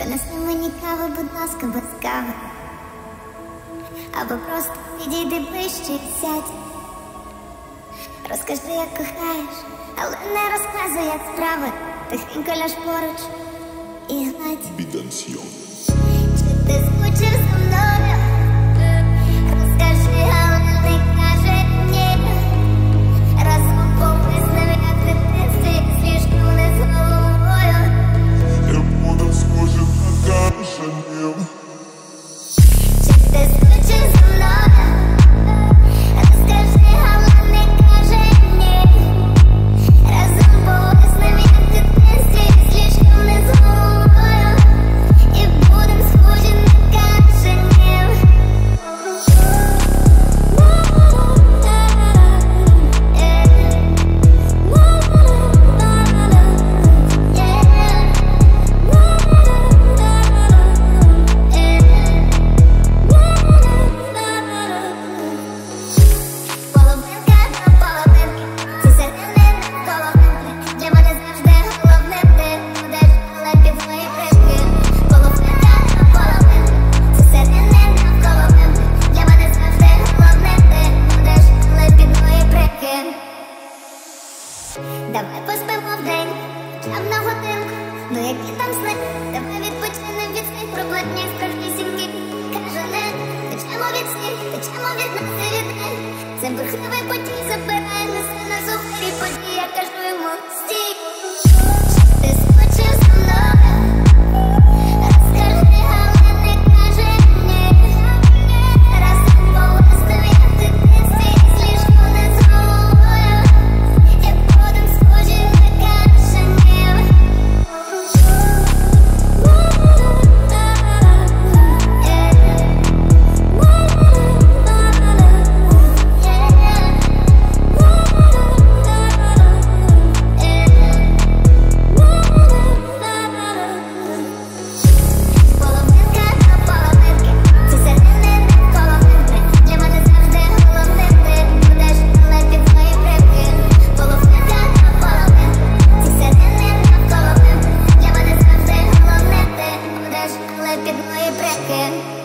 Принеси мені каву, будь ласка, без кави. Або просто підійди ближче і сядь. Розкажи, як кохаєш, але не розказуй, як справи. Тихенько ляж поруч і гладь. Чи ти скучив за мною? Давай поспимо вдень, хоча б на годинку. Ну які там сни, давай відпочинем від своїх кожній сімки, Каже не, течемо від сніг, течемо від нас і від них. Це бурхливий потік забирає нас на зухарі події. again.